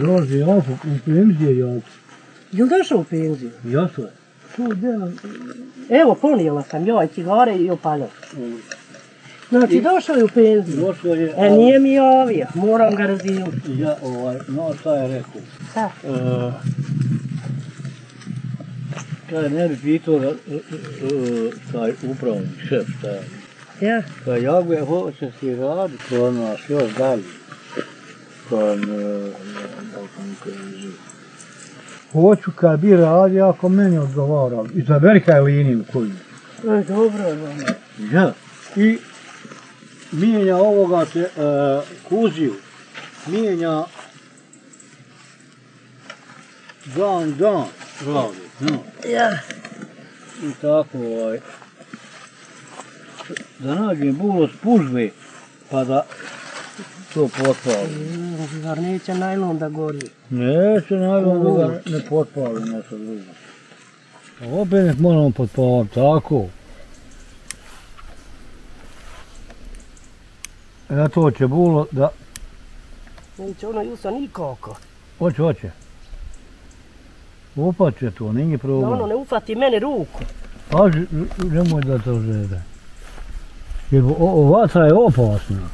Roži, ja, u penzije, ja. Jel došao u penziju? Ja to je. To delam. Evo, ponijela sam joj cigare i opaljao. Znači, došao je u penziju. Došlo je, E, nije mi ovdje, moram ga razvinuti. ja, ovaj, no, šta je rekao? Šta? E, Kaj ne bi pitao da, e, e, taj upravni šef šta je. Ja, Kaj ja ga hoće si raditi kod nas još dalje. E, kaže, Hoću kad bi radio ako meni odgovara. Izaberi kaj liniju koju. e, dobro je vama. Ja. I mijenja ovoga se, e, kuziju. Mijenja dan, dan radi. No. Ja, I tako, ovaj, da nađem bulo spužve, pa da to potpali. Zar neće najlon da gori? Neće naravno da ga ne potpali nešto drugo. A opet nek moramo potpaliti, tako. Ja to će bulo da, Neće ono jusa nikako. hoće, hoće. Upat će to, nije Da problem. ono ne ufati mene ruku. Paži, nemoj da to žede. Jer o, o, vatra je opasna.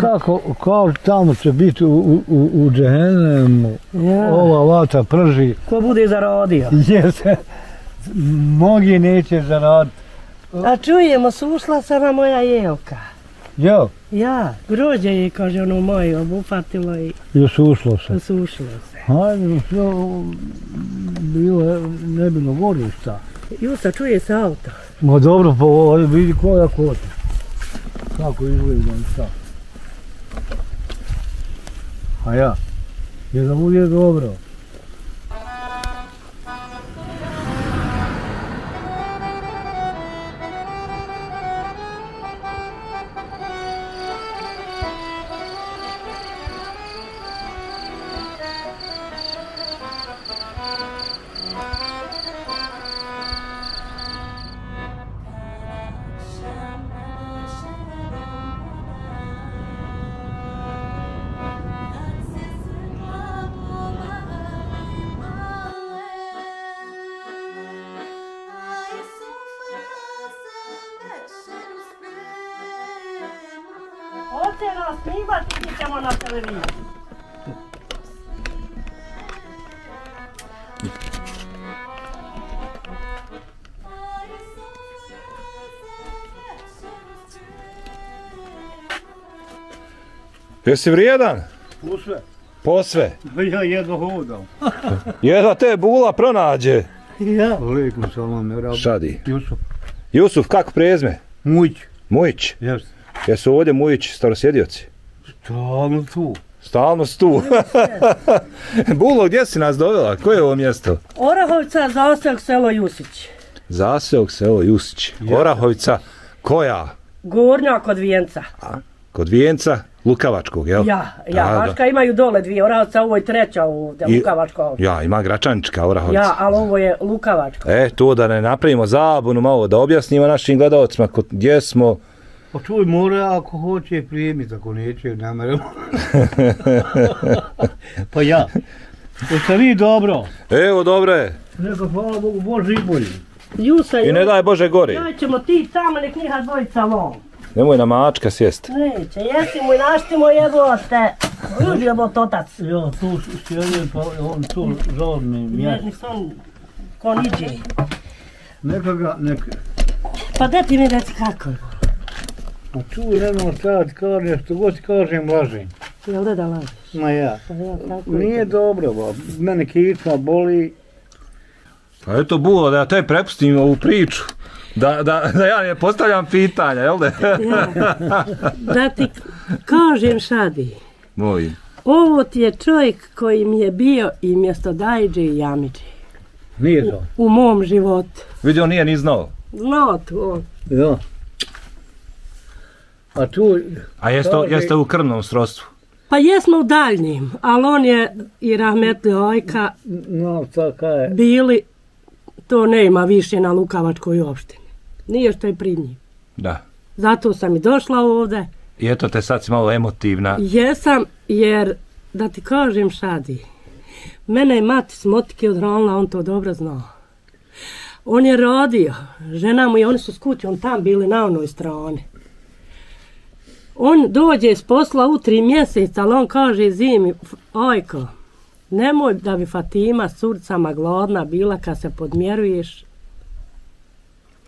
Kako, kao tamo će biti u, u, u, džehennemu, Ja. ova vatra prži, Ko bude zaradio? jer se mnogi neće zaraditi. A čujemo, sušla na moja jelka. Jo, Ja, grođe je, kaže ono moje, obufatilo i još ušlo se. sušilo se. Hajde, sve bilo, ne bilo gorišta. Jusa, čuje se auto. Ma dobro, pa vidi koja kota. Kako izgleda i šta. A ja, je da bude dobro. Hoće nas snimati, mi ćemo na televiziju. Jesi vrijedan? Usve, Posve. ja jedno hodam. Jedva te bula pronađe. Ja. Lijekum salam. Šadi. Jusuf. Jusuf, kako prezme? Mujić. Mujić. Jeste. Jesu ovdje Mujić starosjedioci? Stalno tu. Stalno su tu. Bulo, gdje si nas dovela? Koje je ovo mjesto? Orahovca, zaostak, selo Jusić. Zaseok selo Jusić. Orahovica. Koja? Gornja kod Vijenca. Kod Vijenca Lukavačkog, jel? Ja, ja, Da, baš da. imaju dole dvije Orahovca, ovo je treća ovdje, I- Lukavačko. Ja, ima Gračančka Orahovica. Ja, ali ovo je Lukavačko. E, to da ne napravimo zabunu malo, da objasnimo našim gledalcima gdje smo. Pa čuj, mora ako hoće primiti, ako neće, ne pa ja. Jeste vi dobro? Evo, dobro je. Neka, hvala Bogu, Bože i bolji. Jusa, I ne daj Bože gori. Daj ćemo ti tamo, nek njiha dvojicavom. Nemoj na mačka sjest. Neće, jesi mu i naštimo jebote. Ljudi jebot otac. Ja, tu sjede, pa on tu žalni mjesto. Jedni son, ko niđe. Neka ga, neka... Pa da ti mi reci kako je. A tu šta ti kažem, što god kažem, lažem. Jel da da lažiš? Ma ja. Pa ja, tako je. Nije dobro, ba. Mene kičma boli. Pa eto Bulo, da ja te prepustim ovu priču. Da, da, da ja ne postavljam pitanja, jel da? Ja. Da ti kažem šadi. Moj. Ovo ti je čovjek koji mi je bio i mjesto Dajđe i Jamiđe. Nije to. U mom životu. Vidio nije ni znao. Znao tu on. Ja. A tu, A jeste, Kaže- jeste u krvnom srodstvu? Pa jesmo u daljnjim, ali on je i Rahmetli Ojka no, šta kaj, bili, to nema više na Lukavačkoj opštini. Nije što je pri njih. Da. Zato sam i došla ovdje. I eto te sad si malo emotivna. Jesam jer da ti kažem šadi. Mene je mati s motike odhranila, on to dobro zna. On je radio, žena mu i oni su s kućom tam bili na onoj strani. On dođe s posla u tri mjeseca, ali on kaže zimi, ajko, nemoj da bi Fatima s curcama gladna bila kad se podmjeruješ.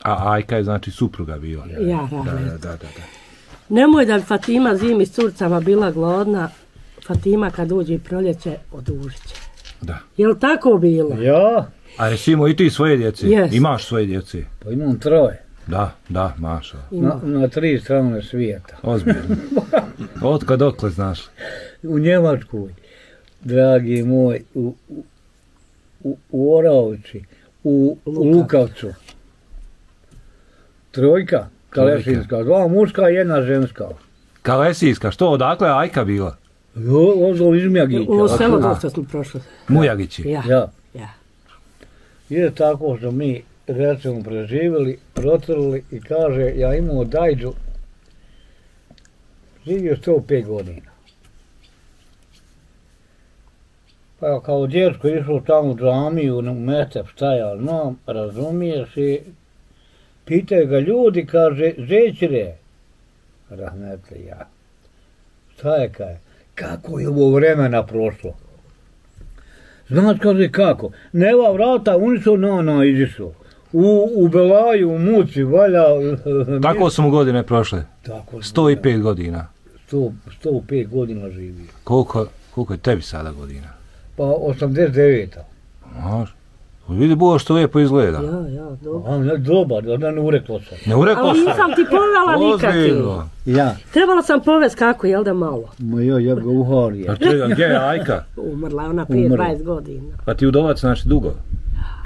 A Ajka je znači supruga bila. Ja, Da, radim. da, da, da. da. Nemoj da bi Fatima zimi s curcama bila gladna, Fatima kad uđe i proljeće, odužit će. da. Jel tako bilo? Ja, A jesi imao i ti svoje djece? Yes. Imaš svoje djece? pa imam troje. Da, da, maša. Na, na tri strane svijeta. Ozbiljno. Otkad dokle znaš? U Njemačkoj, dragi moj, u, u, u, Oravci, u. Lukavcu. Trojka, Kalešinska, dva muška i jedna ženska. Kalesijska, što, odakle je Ajka bila? Jo, ovo iz Mjagića. Ovo selo A, dosta smo prošli. Mujagići. Ja, Ja. ja. Je tako što mi recimo preživjeli, protrli i kaže ja imao dajđu, živio 105 godina. Pa kao dječko išao tamo u džamiju, u metep, šta ja znam, razumiješ i pitaju ga ljudi, kaže, žećire, rahmetli ja. Šta je kaj? Kako je ovo vremena prošlo? Znaš kaže kako? Neva vrata, oni su na na izišli. U, u Belaju, u Muci, valja... Tako su mu godine prošle. Tako. 105 godina. 100, 105 godina živi. Koliko, koliko je tebi sada godina? Pa 89. Znaš? Vidi Boga što lijepo izgleda. Ja, ja, dobro. A, dobar, da ne ureklo sam. Ne urekao Ali sam. nisam ti povela nikad. Ozbiljno. Ja, Trebala sam povest kako, jel da malo? moj ja ga uharija. A čega, gdje je Ajka? Umrla je ona prije Umrla. 20 godina. Pa ti udovac znači dugo?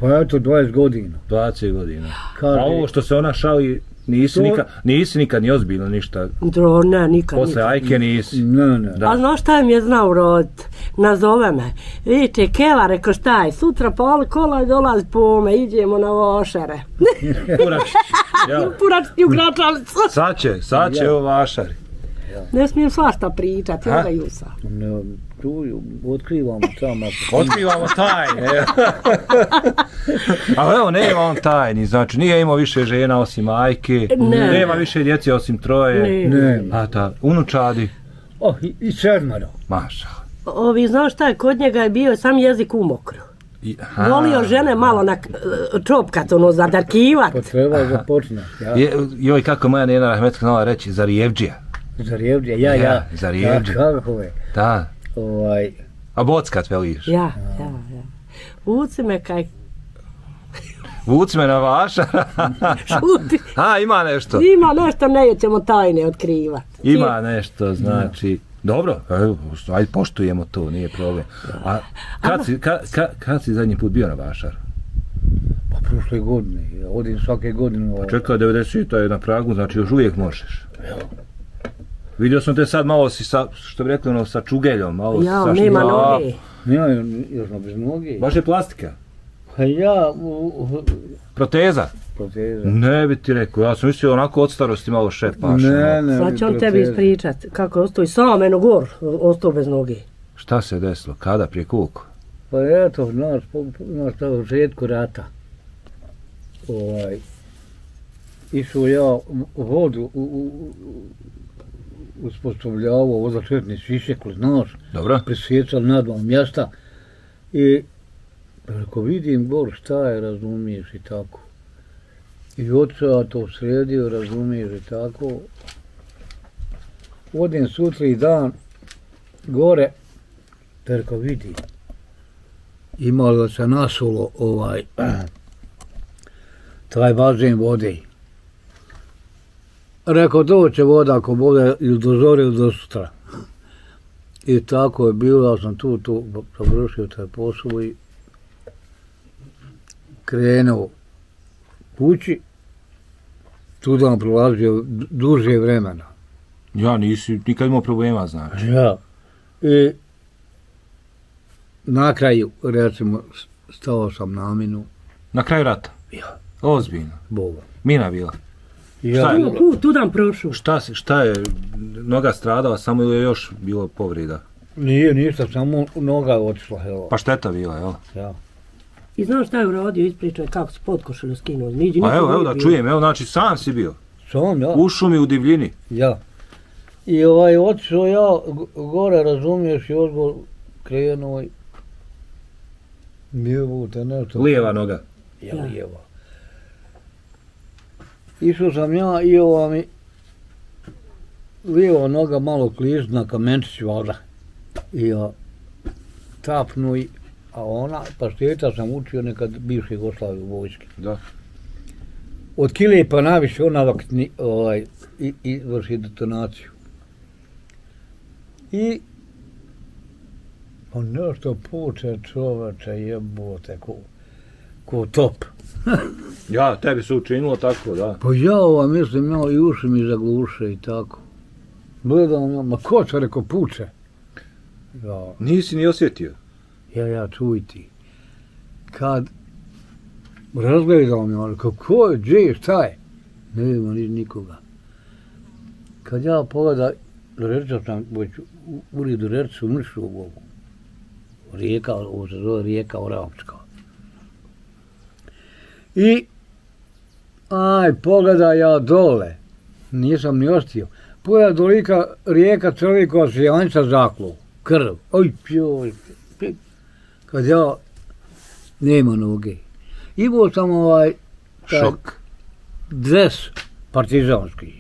Pa eto, 20 godina. 20 godina. Kaže, A ovo što se ona šali, nisi, To- nikad, nisi nikad ni ozbiljno ništa. Dro, ne, nikad. Posle nikad. Ajke nisi. ne, ne. Da. A znaš šta mi je znao rodit? Nazove me. Vidite, Keva, reko šta je, sutra pali kola i dolazi po me, idemo na vošere. Puračić. Ja. Puračiti u gračalicu. Sad će, sad će Ja. ovo vašari. Ne smijem svašta pričati, Ha? onda jusa. Tu otkrivamo samo. Otkrivamo tajne. Ali evo, nema on tajni, znači nije imao više žena osim majke, Ne. nema više djece osim troje. Ne. Ne, A ta, unučadi, oh, i, i sedmero. maša. Ovi, znaš šta je, kod njega je bio sam jezik u mokru. I, aha. Volio žene malo na čopkat, ono, zadarkivat. Pa treba započne. Ja, Je, joj, kako moja njena rahmetka znala reći, Zarijevđija. Zarijevdje, ja, ja. Ja, Zarijevdje. Ja, kako je. Da. Ovaj, A bockat veliš. Ja, ja, ja. Vuci me kaj Vuci me na vaša. šuti. A, ima nešto. Ima nešto, nećemo tajne otkrivat. Ima nešto, znači... Dobro, evo, ajde poštujemo to, nije problem. A kad si, kad, kad, kad si zadnji put bio na vašar? pa prošle godine, odim svake godine. ovaj, Čekaj, 90 je na pragu, znači još uvijek možeš. Vidio sam te sad malo si sa, što bi rekli, ono, sa čugeljom, malo Ja, sa nema noge. Ja, još bez noge. Baš je plastika. Pa ja, u, u, Proteza? proteza. Ne bi ti rekao, ja sam mislio onako od starosti malo šepaš. Ne, ne. Sad će on tebi ispričat kako je ostao i sam eno gor, ostao bez noge. Šta se desilo? Kada? Prije koliko? Pa eto, po, znaš, na početku rata. Ovaj, išao ja vodu, u, u, u, uspostavljavao ozačetni svišekli, znaš, Dobro? presjecali na dva mjesta i ako vidim gor šta je, razumiješ i tako. I oca to sredio, razumiješ i tako. Odem sutri dan gore, terko vidim. Imalo se nasulo ovaj, taj bazen vode. Rekao, doće voda ako bude ili do zore ili do sutra. I tako je bilo, ja sam tu, tu završio taj posao i krenuo kući. Tu dan prolazio du- duže vremena. Ja nisi nikad imao problema, znači. Ja. I na kraju, recimo, stao sam na minu, Na kraju rata? Ja. Ozbiljno. Boga. Mina bila. Ja, Šta je? Tu, tu, tu dan prošao. Šta, se- šta je, noga stradala, samo ili je još bilo povreda? Nije ništa, samo noga je otišla, evo. Pa šteta bila, jel? Ja. I znaš šta je uradio, ispričaj kako se potkošili skinuo. Niđi, Pa evo, evo nije da bio. čujem, evo znači sam si bio. Sam, ja. U šumi, u divljini. Ja. I ovaj, otišao ja gore, razumiješ, i odgovor krenuo i... Lijevo, te nešto. Lijeva noga. Ja, Ja. lijeva. Išao sam ja i ova mi... Lijeva noga malo kliz na kamenčić valjda. I ja tapnu i... A ona, pašteta sam učio nekad bivše Jugoslavije u vojski. Da. Od kile pa naviše ona ni- ovaj, i, i vrši detonaciju. I on nešto puče čoveče jebote ko, ko top. Ja, tebi se učinilo tako, da. Pa ja ova mislim ja i uši mi zagluše i tako. Gledam ja, ma ko će reko puče? Ja, Nisi ni osjetio. ja, ja, čuj ti. Kad razgledam ja, rekao, ko je, gdje je, šta je? Nema ni nikoga. Kad ja pogledam, Rerca sam već u uredu Rercu ušao u ovu. Rijeka, ovo se zove rijeka Oravčka. I, aj, pogledaj ja dole, nisam ni ostio. Pogleda dolika rijeka čovjekova se janjca zaklu, krv, oj, joj, pi- kad ja, nema noge. Imao sam ovaj, taj Šok. dres partizanski.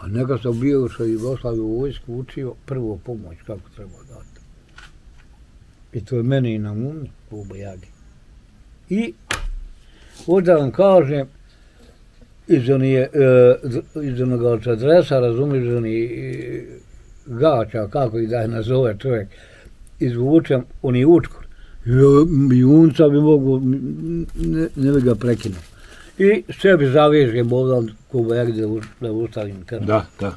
A neka sam bio sa Jugoslaviju u vojsku učio prvo pomoć kako treba dati. I to je meni i na mumi u Bojagi. I ovdje vam kažem, iz onije, iz onoga dresa, razumiješ, iz onih e, gača, kako ih da je nazove čovjek, izvučem oni učkor. Ja, Junca bi mogu, ne, ne bi ga prekinuo. I sebi zavežem ovdje ko Bojagi da, us- da ustavim krv. Da, da.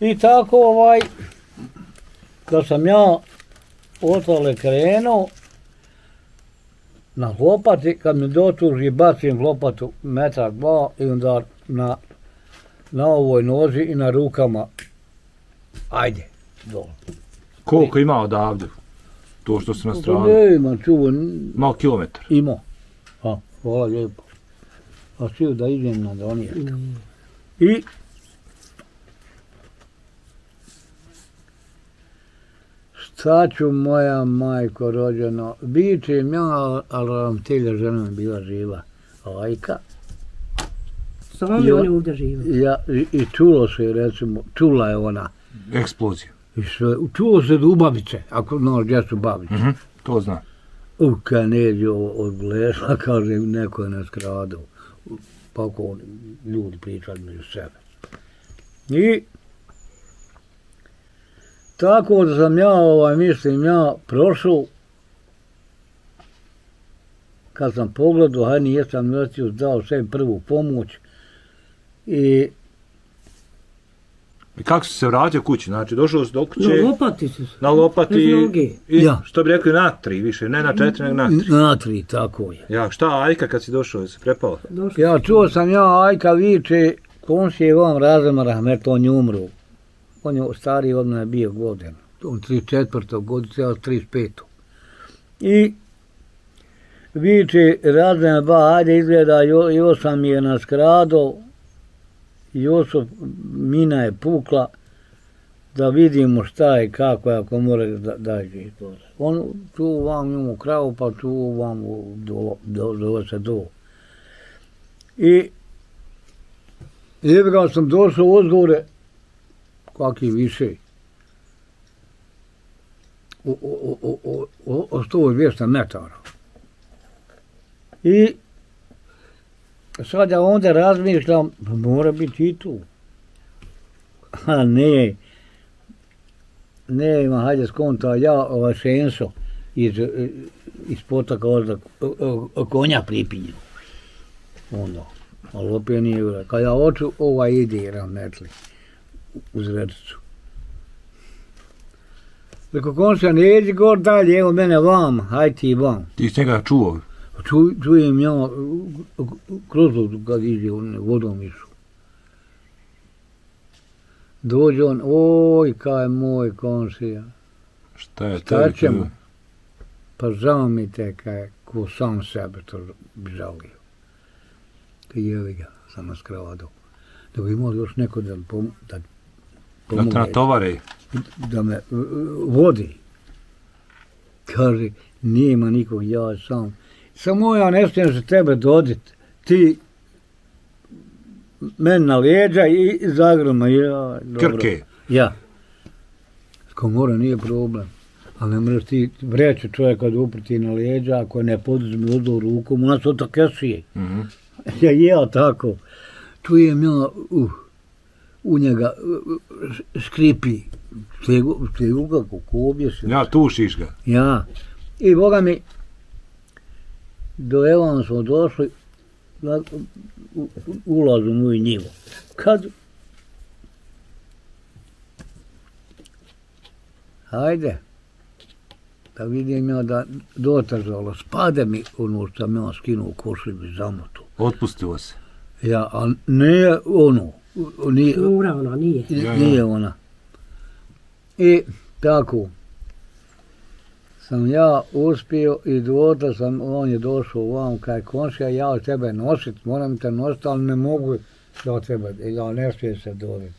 I tako ovaj, kad sam ja otale krenuo, na lopati, kad me dotuži, bacim lopatu metar, dva i onda na, na ovoj nozi i na rukama, ajde, dole. Koliko ima odavde? To što se Pa nastradao. ne ima čuvo, Malo kilometar. ima. A, hvala lijepo. A svi da idem na donije. Mm. I ću moja majko rođeno, bićem ja, ali ravnatelja žena mi bila živa, Ajka. Samo Jo. oni ovdje žive. Ja, i, i čulo se recimo, čula je ona, Eksplozija. i sve, čulo se do babice, ako znaš gdje su babice. Mhm. To zna. U kaneđu od blesla, kaže, neko je nas kradao. Pa ako oni, ljudi pričali među sebe. I tako da sam ja, ovaj, mislim, ja prošao, kad sam pogledao, haj nijesam nosio, dao sebi prvu pomoć i I kako si se vratio kući? Znači, došao si do kuće, No, lopati su. na lopati i, Ja. što bi rekli na tri više, ne na četiri, nego na tri. na tri, tako je. Ja, šta Ajka kad si došao, je se prepala? Došli. Ja čuo sam ja, Ajka viče, komšije vam razem rahmet, on je umru. On je stariji od mene bio godin. On 34. godice, ja 35. I viče, razem ba, ajde izgleda, jo, jo sam je naskrado, Josip, mina je pukla, da vidimo šta je, kako je, ako mora da dađe to. On tu vam imamo kravu, pa tu vam do, do, se do. I jebi sam došao u odgovore, kakvi više, o, o, o, o, o, o 100-200 metara. I sad ja onda razmišljam, pa mora biti i tu. A ne, ne, ima, hajde skonta, ja ovaj šenso iz, iz potaka ovdje konja pripinju. Onda, ali opet nije. Kad ja oču, ovaj ide ravnetli uz redicu. Rekao, konša, ne iđi gor dalje, evo mene vam, haj ti vam. Ti si njega čuo. Ču, čujem ja kroz vodu kad ide on vodom išu. Dođe on, oj, kaj moj komšija. Šta je Šta ćemo? Pa žao mi te kaj, ko sam sebe to bi žalio. Te jeli ga, sam nas kravado. Da bi imao još neko da, pom, da Da te pomogne, natovare. da me uh, vodi. Kaže, nije ima nikog, ja sam. Samo ja ne smijem za tebe dodit. Ti men na lijeđa i zagroma. Ja, dobro. Krke. Ja. Komora nije problem. Ali ne mreš ti vreću čovjeka da uprti na lijeđa ako ne poduzme odlu rukom. To tako kesije. Mhm. Ja ja tako. Čujem ja uh, u njega uh, š- škripi. Stegu, stegu ga kako. Ja, tušiš ga. Ja. I boga mi, do Evan smo došli, ulazu u moju njivu. Kad, hajde, da vidim ja da dotržalo, spade mi ono što sam ja skinuo košulju i zamotu. Otpustilo se. Ja, a ne ono, nije, Ura ono, nije. Ja, ja. nije ona. I tako, sam ja uspio i dotle sam, on je došao vam kaj konšija, ja od tebe nosit, moram te nosit, ali ne mogu do tebe, ja ne smijem se dobiti.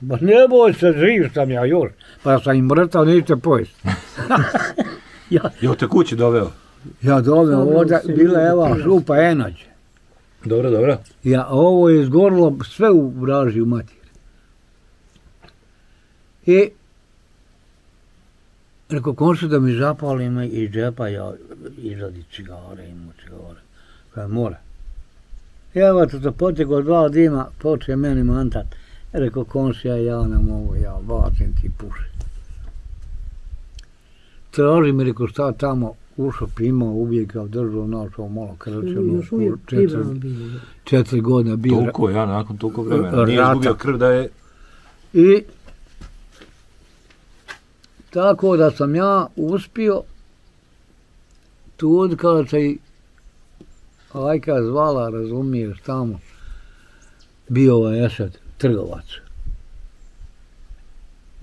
Ba ne boj se, živ sam ja još, pa sam im mrtav, nećete pojest. ja, Jo te kući doveo. ja doveo ovdje, bila je eva župa enađe. Dobro, dobro. Ja, ovo je izgorilo sve u vraži u matir. I rekao, konšu da mi zapali iz džepa, ja izradi cigare, imao cigare. Kaj mora. I evo to potjeko dva dima, počne meni mantat. Rekao, konšija, ja ne mogu, ja bacim ti puši. Traži mi, rekao, šta tamo, ušao pima, uvijek ga držao, našao malo krčeno, Još uvijek četiri, četiri godine bio. Toliko, ja, nakon toliko vremena. Nije Rata. izgubio krv da je... I tako da sam ja uspio tu od kada se i Ajka zvala, razumiješ, tamo bio ovaj Esad, trgovac.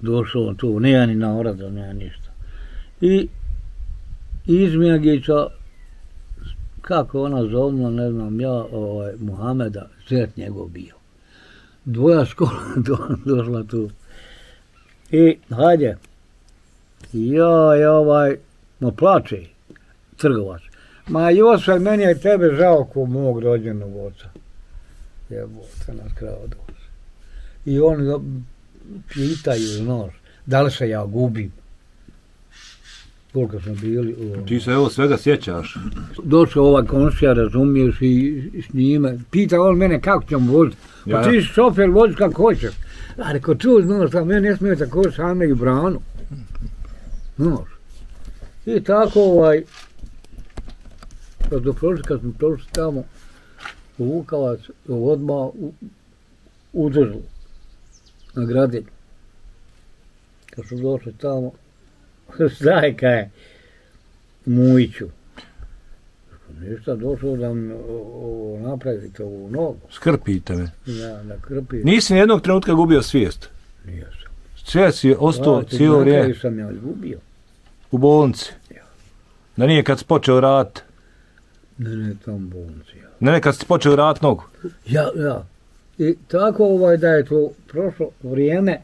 Došao on tu, nije ni na oradu, nije ništa. I iz Mjagića, kako ona zovna, ne znam ja, ovaj, Muhameda, zet njegov bio. Dvoja škola do, došla tu. I hajde, ja, ja ovaj, ma plače, trgovac. Ma Josef, meni je tebe žao ko mog rođenog oca. Jebote, nas krao došli. I oni ga pitaju, znaš, da li se ja gubim. Koliko smo bili u... Ti se evo svega sjećaš. Došao ovaj komšija, razumiješ, i s njime. Pita on mene kako ćemo voziti. Pa Ja. ti si šofer, vozi kako hoćeš. A rekao, čuo, znaš, šta, meni ne smije tako same i branu. Znaš. I tako, ovaj, kad smo prošli, kad smo prošli tamo, u Vukavac, odmah u, u na gradilju. Kad su došli tamo, znaje kaj je, Mujiću. Ništa, došao da mi napravite ovu nogu, Skrpite me. na, na krpi. Nisi ni jednog trenutka gubio svijest. Nije sam. Sve si ostao cijelo vrijeme sam ja izgubio. u bolnici. Da nije kad si počeo rat. Ne, ne, tam bolnici. Ja. Ne, ne, kad si počeo rat nogu. ja, ja. I tako ovaj da je to prošlo vrijeme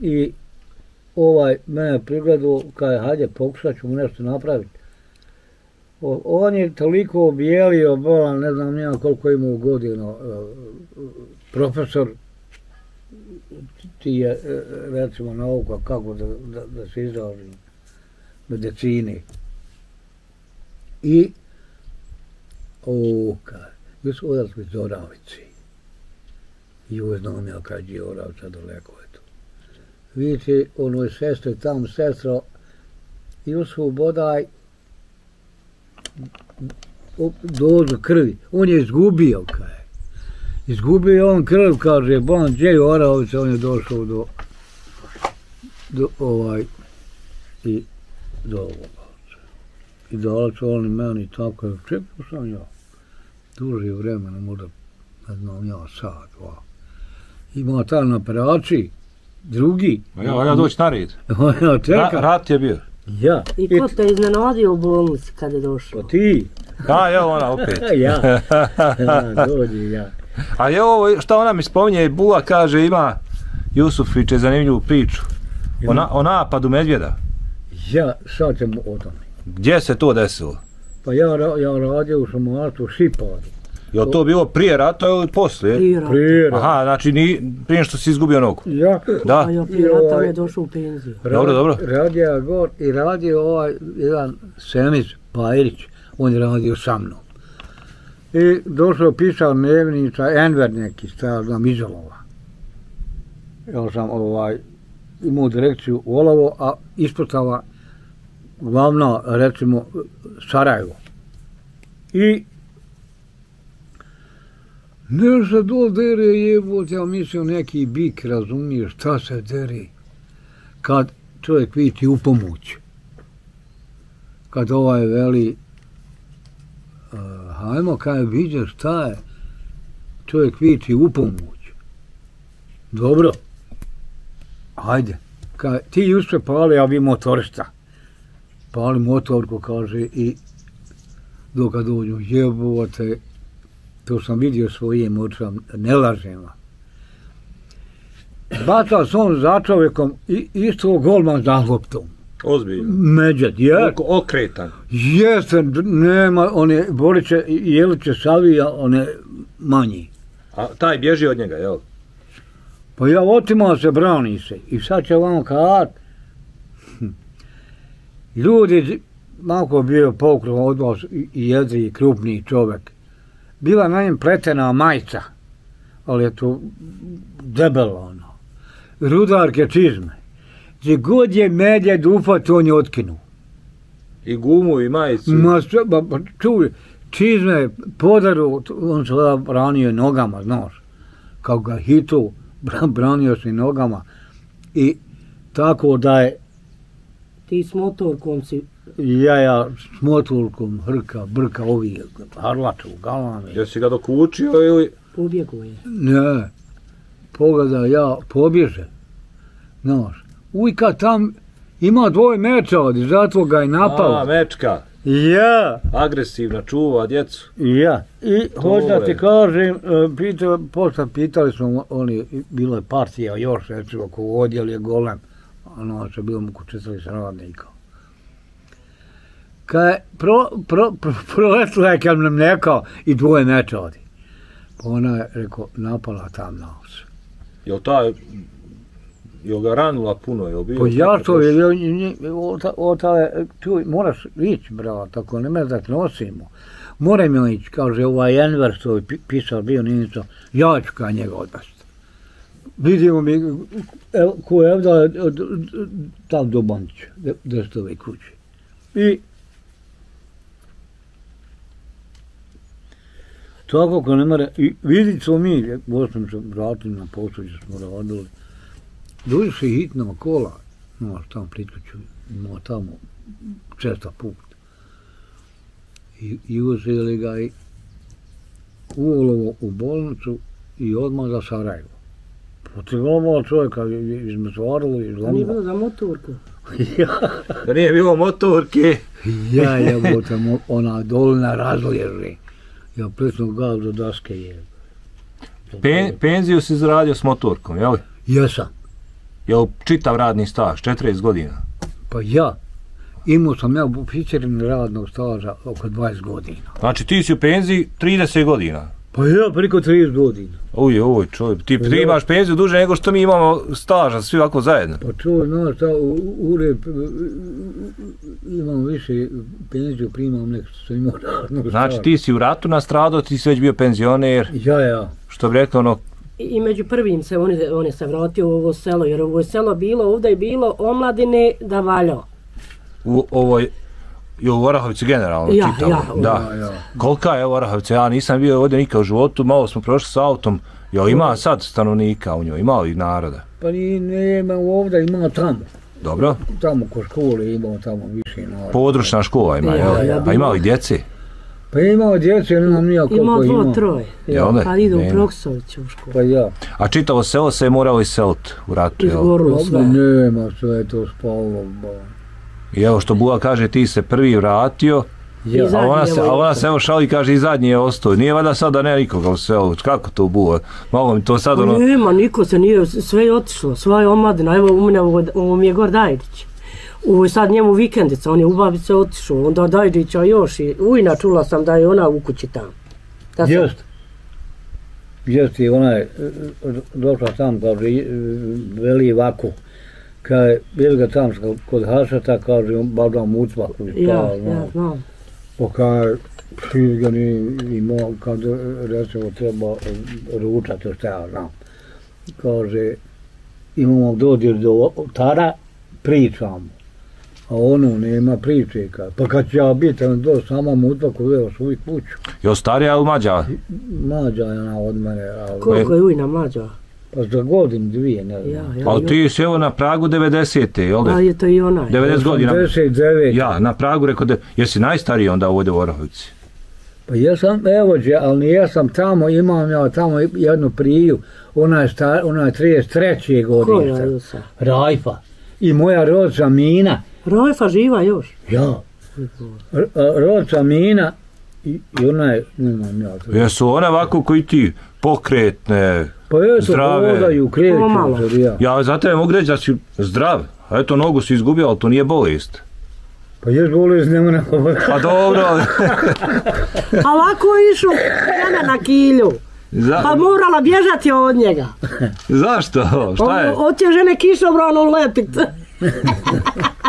i ovaj mene prigledao kaj hajde pokušat ću mu nešto napraviti. O, on je toliko obijelio, bolan, ne znam nija koliko imao godina, e, profesor ti je e, recimo nauka kako da, da, da se izražim medicini. I o, kaj, još odac mi Zoravici. I uvijek znam ja kad je Oravca daleko je Vidite, onoj sestri tam, sestro, Jusuf Bodaj, dozu krvi. On je izgubio, kaj. Izgubio on krv, kaže, gdje je Oravica, on je došao do, do ovaj, i do ovoga. I dolac oni meni tako, čekao sam ja. Duže vremena, možda, ne znam ja, sat, dva. Ima ta na operaciji, drugi. A ja, valja doći na red. Ja, Ra, rat je bio. Ja. I ko te iznenadio u bolnici kad je došao? Pa ti. A, evo ona opet. ja. ja. Dođi, ja. A je ovo, šta ona mi spominje, Bula kaže ima, Jusufić je zanimljivu priču. O, na, o napadu medvjeda. Ja, sad ćemo o tome. Gdje se to desilo? Pa ja, ja radio u šumarstvu Šiparu. Je to bilo prije rata ili poslije? Prije rata. Prije. Aha, znači ni, prije što si izgubio nogu. Ja. Da, A ja prije rata on je došao u penziju. Dobro, dobro. Radio gor i radio ovaj jedan Semić Pajrić, on je radio sa mnom. I došao pisao dnevnica, Enver neki, stajao znam iz Olova. Ja sam ovaj, imao direkciju u Olovo, a ispostava glavna, recimo, Sarajevo. I ne se dol dere jebote, ja mislio neki bik, razumiješ, šta se dere kad čovjek vidi u pomoć. Kad ovaj veli, uh, hajmo kaj viđe šta je, čovjek vidi u pomoć. Dobro, hajde, kaj, ti Juspe pali, a vi motorista. Pali motorku, kaže, i dok dođu, jebote, to sam vidio svojim očima, ne lažem. Baca se on za čovjekom i isto golman za loptom. ozbiljno. Međet, je, okretan. jeste, nema, on je, Boriće, Jeliće Savija, on je manji. A taj bježi od njega, jel? Pa ja otimao se, brani se. I sad će vam kad hm, ljudi, malo bio pokrov od vas i jedri krupni čovjek. Bila na njem pletena majica, ali je to debelo ono. Rudarke čizme. Gdje god je medjed ufat, on je otkinu. I gumu i majicu. Ma ba, čuj, čizme, podaru, on se da branio nogama, znaš. Kako ga hitu, bra- branio se nogama. I tako da je Ti s motorkom si ja, ja s motulkom, hrka, brka, ovi harlaču, galame. Jesi ga dokučio ili... pobjegao je. Ne, pogledaj, ja pobježe. Znaš, ujka tam ima dvoje meča ovdje, zato ga je A, napao. mečka. Ja, Agresivna, čuva djecu. Ja, i hoću da ti kažem, e, pita, posle pitali smo, oni, bilo je partija još, recimo, ko odjel je golem, ono, što je bilo oko 40 radnika. Kad je pro, pro, pro, proletla je kad nam nekao i dvoje meča odi. Pa ona je, rekao, napala tam nas. Jel taj... Jel ga ranula puno, jel bio? Pa ja to još? je, čuj, moraš ići, bravo, tako ne me da nosimo. Moram ići, kaže ovaj Enver što je pi- pisao bio Ninico, ja ću ka njega odvesti. Vidimo mi, evo, ko je da tam do Bandića, da ste ove kuće. I tako ko ne mora, i vidit smo mi, Bosnom se vratili na posao gdje smo radili, Dođe se hitno kola, no, tamo priključu, imamo tamo česta put. I, i uzeli ga i u Olovo u bolnicu i odmah za Sarajevo. Poteglovalo čovjeka, izmezvarilo i A nije bilo za motorku. Da nije bilo motorke. ja jebote, ona dolina razliježi. Ja presno gaz do daske je. Pen, penziju si zaradio s motorkom, jel? Jesam. Jel čitav radni staž, 40 godina? Pa ja, imao sam ja oficirin radnog staža oko 20 godina. Znači ti si u penziji 30 godina. Pa ja preko 30 godina. Uj, uj, čovjek, ti, ti Ja. imaš penziju duže nego što mi imamo staža, svi ovako zajedno. Pa čuj, znaš šta, u- u- ure, p- imam više penziju, primam nek što sam imao radnog Znači ti si u ratu nastradao, ti si već bio penzioner, Ja, ja. što bi rekao ono, I među prvim se on, on je se vratio u ovo selo, jer ovo je selo bilo, ovdje je bilo omladine da valjao. u ovoj, i u Orahovici generalno Ja, čitavo. ja, da. Ja, ja. Kolika je Orahovica? Ja nisam bio ovdje nikad u životu, malo smo prošli s autom. Jo, ima sad stanovnika u njoj, ima li naroda? Pa ni, nema ovdje, ima tamo. Dobro, Tamo ko škole imamo tamo više naroda. područna škola ima, Ja, jel? ja A ima li djece? Pa imao djece, nemam nija koliko Imao imao. dvo, troje. Ja, Pa idu u. Proksoviću u školu. Pa ja. A čitavo selo se je moralo iseliti u ratu, jel? Izgorilo Pa sve. Nema, sve je to spalo. Ba. I evo što Bula kaže, ti se prvi vratio, Ja. A ona, se, a ona se evo šali i kaže i zadnji je ostao. Nije valjda sad da ne nikoga u selu, kako to Bula? Malo mi to sad ono... Nema, niko se nije, sve je otišlo, sva je omladina, evo u mene, ovo, mi je Gor Dajdić. Ovo je sad njemu vikendica, on je u babice otišao, onda Dajdića još i ujna čula sam da je ona u kući tamo. Da sam- Jest. Jest i ona je e, e, došla tam, kaže, e, veli ovako. Kaže, bili ga tam kod Hašata, kaže, on bada mucva koji Ja, ja, znaš. znam. Pa kaže, svi ga ni imao, kad recimo treba ručati, što ja znam. Kaže, imamo dodir do tada, pričamo. A ono nema priče. Pa kad ću ja biti, do sama mutva koji je svoju kuću. Jo starija ili mlađa? Mlađa je ona od mene, ali, Koliko je ujna mlađa? Pa za godinu, dvije, ne Ja, znam. ja. Ali ti si evo na pragu 90. jel A da? je to i onaj. 90 godina. 89. Ja, na pragu rekao da... Jesi najstariji onda ovdje u Orahovici? Pa jesam evođe, ali nijesam tamo, imam ja tamo jednu priju, ona je, star, ona je 33. Koja godišta. je sa? Rajfa. I moja rodca Mina, Rojfa živa još. ja, R- a, rodca Mina, i, i ona je, ne znam ja. Jesu one ovako koji ti pokretne? Pa jesu, Zdrave. hodaju, kreću, zar ja. Ja za tebe mogu reći da si zdrav. A eto, nogu si izgubio, ali to nije bolest. Pa jes bolest, nema na Pa dobro, A ovako je išao žena na kilju. za, Pa morala bježati od njega. zašto? Šta je? O- Hoće žene kišobranom lepit.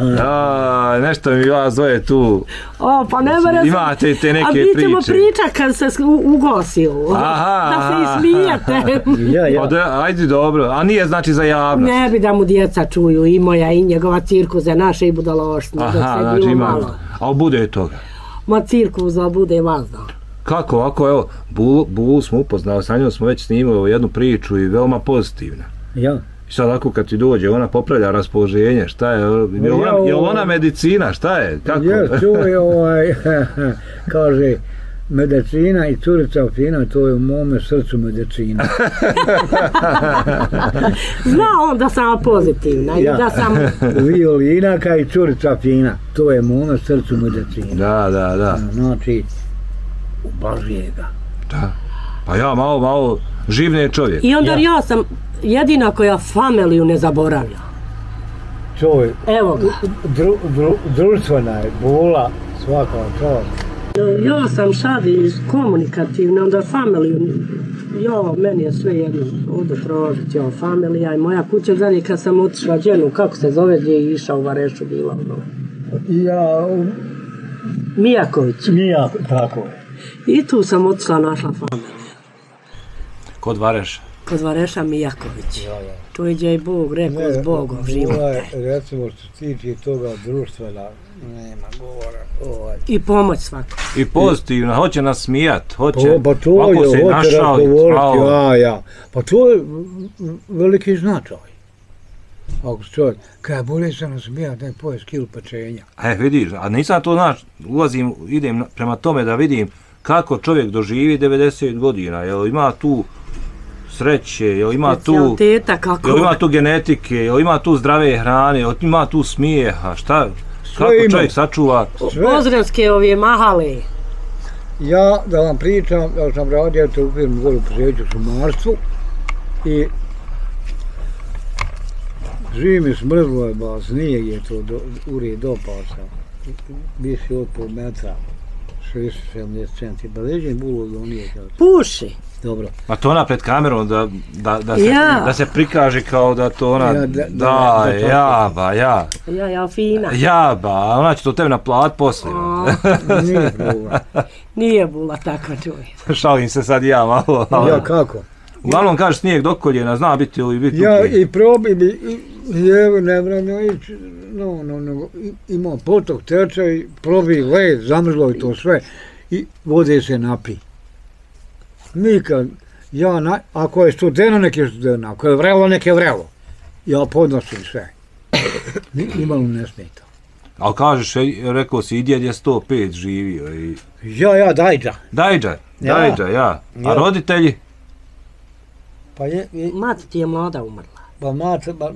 Ja, nešto mi vas zove tu. O, pa ne mere Imate te neke A mi ćemo priče. pričat kad se ugosio. Aha, Da se aha. i smijete. Ja, ja. Pa da, ajde dobro, a nije znači za javnost. ne bi da mu djeca čuju i moja i njegova cirkuze, naše i budaloštine. Aha, znači ima. malo. Ali bude toga. Ma cirkuza bude vazda. Kako ovako, evo, Bulu, Bulu smo upoznali, sa njom smo već snimali jednu priču i veoma pozitivna. Ja. I sad ako kad ti dođe, ona popravlja raspoloženje, šta je, je ona, je ona medicina, šta je, kako? Jes, čuje ovaj, kaže, medicina i curica fina, to je u mome srcu medicina. Zna on da sam pozitivna i Ja. da sam... Violinaka i curica fina, to je u mome srcu medicina. Da, da, da, Znači, ubažuje ga. da. Pa ja malo, malo živne čovjek. I onda Ja. ja. sam jedina koja familiju ne zaboravlja. To je Evo ga. dru, dru, društvena je bola svaka čast. Ja sam sad iz komunikativne, onda familiju, ja, meni je sve jedno, ovdje tražiti, ja, familija i moja kuća, zadnji kad sam otišla dženu, kako se zove, gdje je išao u Varešu bila, ono, Ja, Mijaković. nija tako je. I tu sam otišla, našla familiju, Kod Vareša. Kod Vareša Mijaković. Tu je gdje je Bog rekao, s Bogom život. Ovaj, recimo što tiče toga društvena, nema govora. Ovaj. I pomoć svako. I pozitivno, hoće nas smijat, hoće, Pa, pa to je, se hoće našao i razgovoriti, pravo. ja, ja. Pa to je veliki značaj. Ako se čovjek, kaj bolje se nasmija, nek poje skilu pečenja. E, vidiš, a nisam to, znaš, ulazim, idem prema tome da vidim kako čovjek doživi 90 godina, jel ima tu sreće, jel ima tu, kako. jel ima tu genetike, jel ima tu zdrave hrane, jel ima tu smijeha, šta, kako ima. čovjek sačuva, Sve. Ozrevske ove mahale. Ja, da vam pričam, ja sam radio to u firmu gore u posjeću šumarstvu i zimi smrzlo je ba, snijeg je to do, uri dopasa. Visi od pol metra, 60-70 centi, pa ležim bulu do nije Puši. Dobro. a to ona pred kamerom da, da, da, se, Ja. da se prikaže kao da to ona, Ja, da, da- jaba, ja, Ja, ja, fina. jaba, a ona će to tebi naplat poslije. A, Nije problem. nije bula takva čuje. Šalim se sad ja malo. ali- Ja kako? Uglavnom kaže snijeg do koljena, zna biti ili biti Ja i probi bi, i, i evo nevrano ići, no, no, no, imao potok teče i probi led, zamrzlo i to sve i vode se napi. Nikad, ja, na, ako je studeno, nek je studeno, ako je vrelo, nek je vrelo. Ja podnosim sve. Ni, nimalo ne smeta. Ali kažeš, e, rekao si, i djed je 105 živio i... Ja, ja, dajđa. Dajđa, dajđa, ja. A Ja. roditelji? Pa je, je Mati ti je mlada umrla. Pa mat, ba,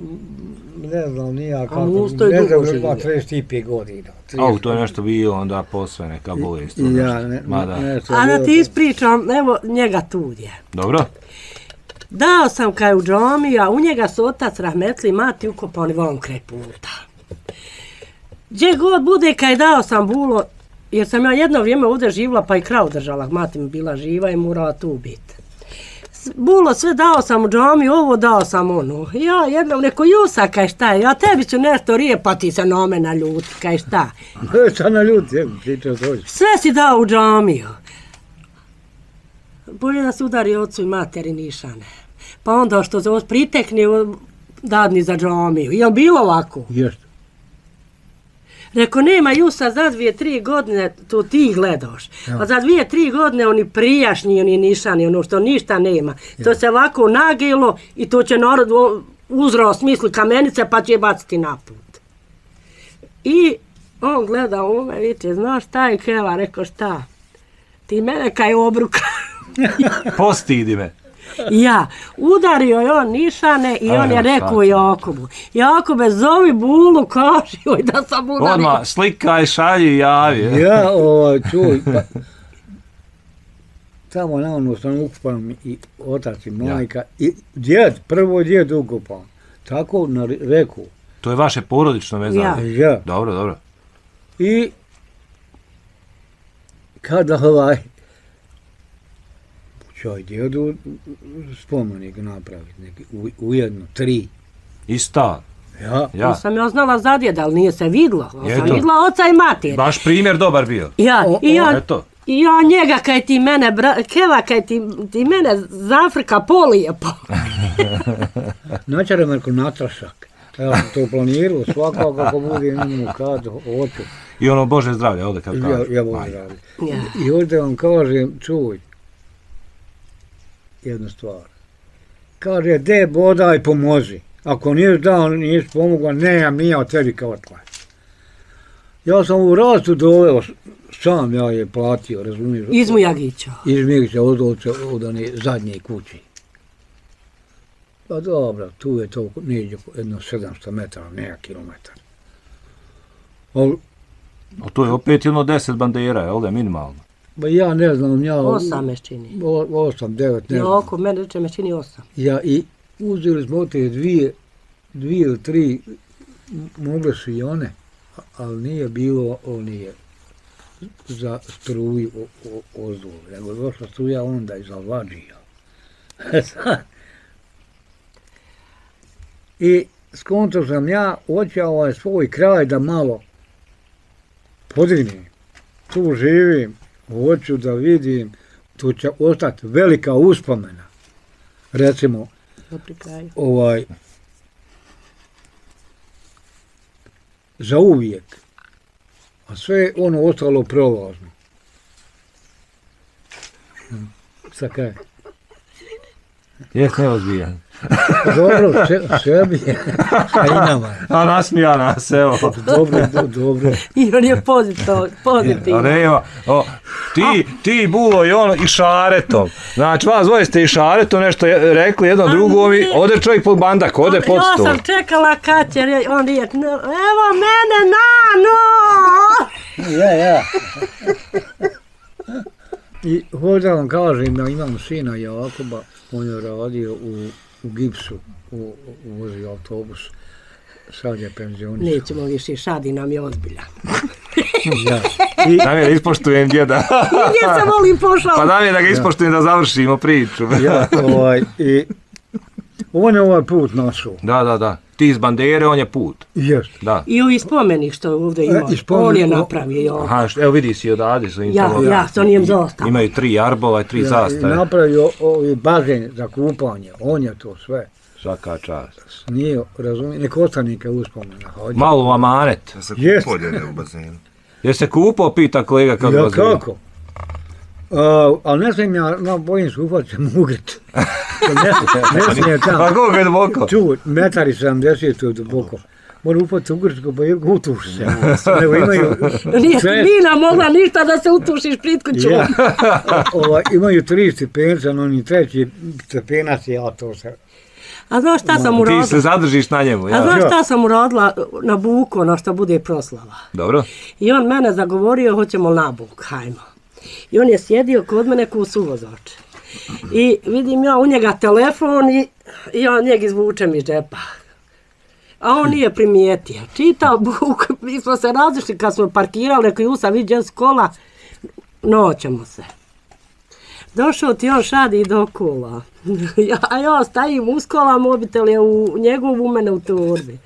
ne znam, nija kako, ne znam, ima živio. 35 godina. Au, to je nešto bilo onda posve neka bolest. ono Ja, nešto. ne, Mada, nešto A da ti ispričam, evo njega tu je. Dobro? Dao sam kaj u džamiju, a u njega su otac rahmetli mati ukopani vam kraj puta. Gdje god bude kaj dao sam bulo, jer sam ja jedno vrijeme ovdje živla pa i krav držala, mati mi bila živa i morala tu biti. Bulo sve dao sam u džamiju, ovo dao sam ono. Ja jednom neko Jusa kaj šta je, ja tebi ću nešto rije pa ti se na mene ljuti kaj šta. Šta na ljudi, evo, priča dođe. Sve si dao u džamiju. Bolje da se udari ocu i materi nišane. Pa onda što se pritekne, dadni za džamiju. Jel bilo ovako? Jeste. Reko, nema Jusa za dvije, tri godine, to ti gledaš. A za dvije, tri godine oni prijašnji, oni nišani, ono što ništa nema. To se ovako nagilo i to će narod uzrao smisli kamenice pa će baciti na put. I on gleda u me, viče, znaš šta je Keva, rekao šta? Ti mene kaj obruka. Postidi me. Ja, udario je on nišane i A, on je rekao. Jakobu. Jakobe, zovi bulu, kaži joj da sam udario. Odmah slikaj, šalji i javi. Ja, ovaj, čuj, pa, tamo na onu sam ukupan i otac i majka, i djed, prvo djed ukupan. Tako na re- reku. To je vaše porodično vezano. Ja. Ja. Dobro, dobro. I kada ovaj čoj djedu spomenik napraviti, neki, u, ujedno, tri. I star. Ja, Ja. Sam ja znala za djeda, ali nije se vidlo. Ali sam vidla oca i materi. Baš primjer dobar bio. Ja, O, i ja, Eto. i ja njega kaj ti mene, bra, keva kaj ti, ti mene z Afrika polijepo. načere me ko natrašak. Ja sam to planirao, svakako kako bude imamo kad hoću. I ono Bože zdravlje, ovdje kad Ja, kažu. ja Aj. raditi. Ja. I ovdje vam kažem, čuj, jednu stvar. Kaže, de bodaj pomozi. Ako nisi dao, nisi pomogao, nemam nija od tebi kao tlaj. Ja sam u rastu doveo, sam ja je platio, razumiješ? Iz Mujagića. Iz Mirća, od, od, od one zadnje kući. Pa dobro, tu je to neđe jedno 700 metara, nema kilometar. Ali, A to je opet jedno 10 bandera, jel da, minimalno. Ba ja ne znam, ja... Osam me čini. O, osam, devet, ne Ja, znam. oko mene reče me čini osam. Ja, i uzeli smo te dvije, dvije ili tri, mogle su i one, ali nije bilo onije za struju ozdu, nego došla struja onda iz Alvađija. I skonto sam ja hoćao ovaj svoj kraj da malo podignem. Tu živim, hoću da vidim, tu će ostati velika uspomena. Recimo, ovaj, za uvijek. A sve je ono ostalo prolazno. Sa kaj? Jes neozbiljan. Dobro, se, sebi je. A i nama. A nasmija nas, evo. Dobro, do, dobro. I on je pozitiv, A pozitiv. nema, o, ti, ti Bulo i on i Šaretom. Znači, vas dvoje ste i Šaretom nešto je- rekli jedno A drugo i ode čovjek pod bandak, ode pod Ja sam čekala kad će, on je, "No, evo mene na, no! Ja, ja. I hoću da vam kažem da imam sina Jakoba, on je radio u, u gipsu, u, u vozio autobus, sad je penzionisan. Nećemo više, šadi nam je ozbiljan. Ja. I, Da mi da ispoštujem djeda. Gdje se volim pošao? Pa da mi da ga ispoštujem da završimo priču. ja, ovaj, i on je ovaj put našao. Da, da, da. Ti iz bandere, on je put. Jest. Da. I ovi spomenik što ovdje ima, E, i spomenik, on je napravio. jo. Aha, što, evo vidi si odavde su im Ja, tamo- ja, to nijem zostao. Imaju tri arbova i tri Ja, i zastave. napravio ovi bazen za kupanje, on je to sve. Svaka čast. Nije, razumije, nek ostanike uspomena. Malo amanet. Da se poljede u bazenu. Je se kupao, pita kolega kad Ja, kako? A, ali ne smijem ja, no, bojim se ufat se mugrit. ne, ne smijem Pa tamo. koliko je duboko? Tu, metar i 70 tu duboko. mora upati u Grčko, pa je utuši se. Nego imaju, Nije ti Mina mogla ništa da se utušiš plitku čuva. ja, ova, imaju tri stepenca, no ni treći stepenac, ja to se... A znaš šta sam Ti uradila? se zadržiš na njemu, A ja. znaš šta sam uradila na buku, na što bude proslava? Dobro. I on mene zagovorio, hoćemo na buk, hajmo. I on je sjedio kod mene ko suvozač. I vidim ja u njega telefon i ja njeg izvučem iz džepa. A on nije primijetio. Čitao buk, mi smo se razišli kad smo parkirali, rekao Jusa, viđe s kola, noćemo se. Došao ti on šadi do kola. ja, a ja stajim uz kola, mobitel je u njegovu, u mene u torbi.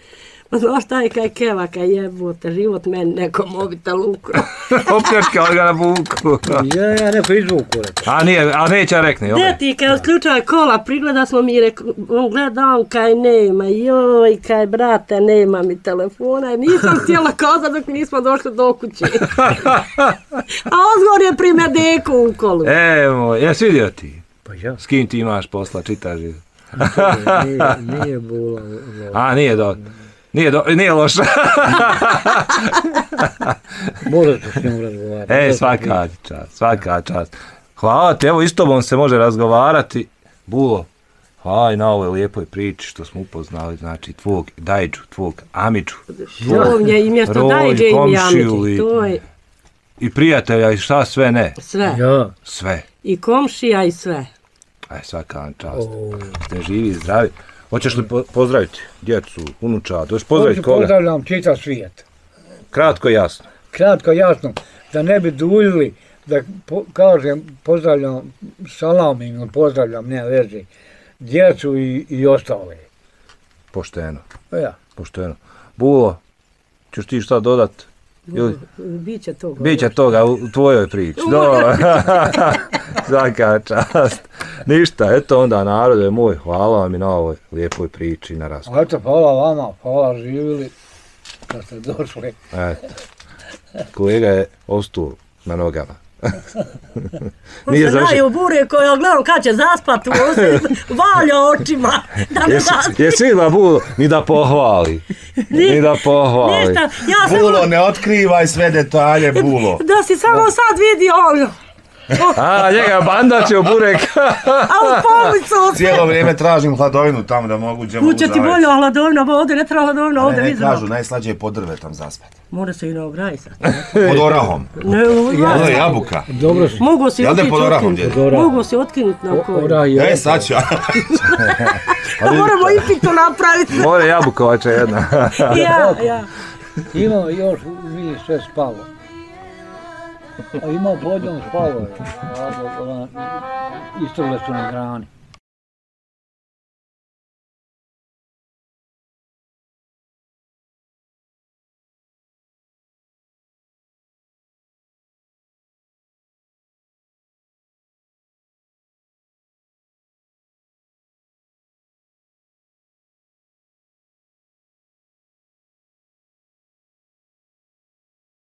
Pa znaš šta je kaj keva, kaj jebote, život meni neko mobitel ukrao. Opljačkao ga na buku. Ja, ja neko izvuku, rekao. A nije, a neće rekni, Gdje ovaj. ti, kaj otključaj kola, prigleda smo mi, reko, on gleda on kaj nema, joj, kaj brate, nema mi telefona, i nisam htjela kazati dok nismo došli do kuće. A Ozgor je pri Medeku u kolu. Evo, jesi vidio ti? Pa ja, S kim ti imaš posla, čitaš je. nije, nije bilo... A, nije do... Nije, do, nije loša. Možda se s njom razgovarati. E, svaka čast, svaka čast. Hvala ti, evo isto bom se može razgovarati. Bulo, hvala i na ovoj lijepoj priči što smo upoznali, znači, tvog Dajđu, tvog. To mi je i mjesto Rolj, dajđe i i- to je I prijatelja i šta sve ne. sve. Ja, Sve. I komšija i sve. Aj, svaka vam čast. Ste živi i zdravi. Hoćeš li po- pozdraviti djecu, unuča, to pozdraviti koga? Pozdravljam čitav svijet. Kratko i jasno. Kratko, jasno, da ne bi duljili, da po, kažem, pozdravljam, salam im, pozdravljam, nema veze, djecu i, i ostale. Pošteno, Pa Ja. pošteno. Bulo, ćeš ti šta dodat? Ili, Biće to. Biće toga u tvojoj priči. Dobro. Svaka čast. Ništa, eto onda narode moj, hvala vam i na ovoj lijepoj priči na razgovoru. Eto, hvala vama, hvala živjeli, da ste došli. Eto. Kolega je ostao na nogama. Nije se završio. naju bure koji ja gledam kad će zaspat, se valja očima. Da ne Jesi, zaspi. jesi vidjela Bulo? Ni da pohvali. Ni da pohvali. Ništa, ja sam... Bulo, ne otkrivaj sve detalje, Bulo. Da si samo sad vidio ono. A, njega bandače u burek. A u policu Cijelo vrijeme tražim hladovinu tamo da mogu uđemo u Kuće ti bolje hladovina, bo ovdje ne treba hladovina, ovdje Ne, kažu, najslađe je pod drvetom zaspat. Mora se i na ograj sad. Pod orahom. Ne, Ono je ja. jabuka. Dobro si. Mogu si Jel da otići pod orahom? Mogu si otkinut na koju. E, sad ću. Da moramo i pitu napraviti. More jabukovača jedna. Ja, ja. Ima još, vidi sve spalo. A ima podljom spalo je. Isto su na grani.